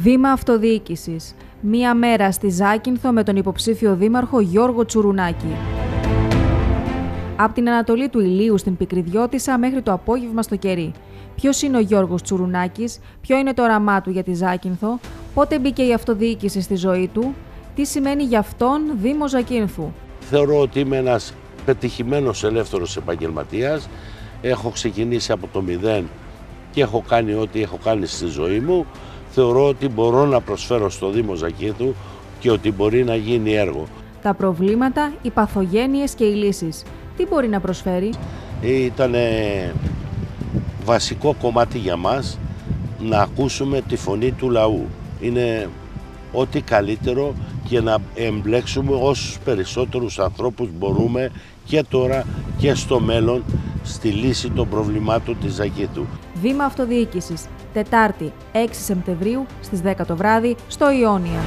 Βήμα Αυτοδιοίκησης. Μία μέρα στη Ζάκυνθο με τον υποψήφιο δήμαρχο Γιώργο Τσουρουνάκη. Από την Ανατολή του Ηλίου στην Πικριδιώτησα μέχρι το απόγευμα στο κερί. Ποιος είναι ο Γιώργος Τσουρουνάκης, ποιο είναι το όραμά του για τη Ζάκυνθο, πότε μπήκε η αυτοδιοίκηση στη ζωή του, τι σημαίνει για αυτόν Δήμο Ζακύνθου. Θεωρώ ότι είμαι ένας πετυχημένος ελεύθερος επαγγελματίας. Έχω ξεκινήσει από το μηδέν και έχω κάνει ό,τι έχω κάνει στη ζωή μου θεωρώ ότι μπορώ να προσφέρω στο Δήμο Ζακύθου και ότι μπορεί να γίνει έργο. Τα προβλήματα, οι παθογένειες και οι λύσεις. Τι μπορεί να προσφέρει; Ήταν βασικό κομμάτι για μας να ακούσουμε τη φωνή του λαού. Είναι ό,τι καλύτερο και να εμπλέξουμε όσους περισσότερους ανθρώπους μπορούμε και τώρα και στο μέλλον στη λύση των προβλημάτων της Ζακύθου. Βήμα Αυτοδιοίκησης, Τετάρτη 6 Σεπτεμβρίου στις 10 το βράδυ στο Ιόνια.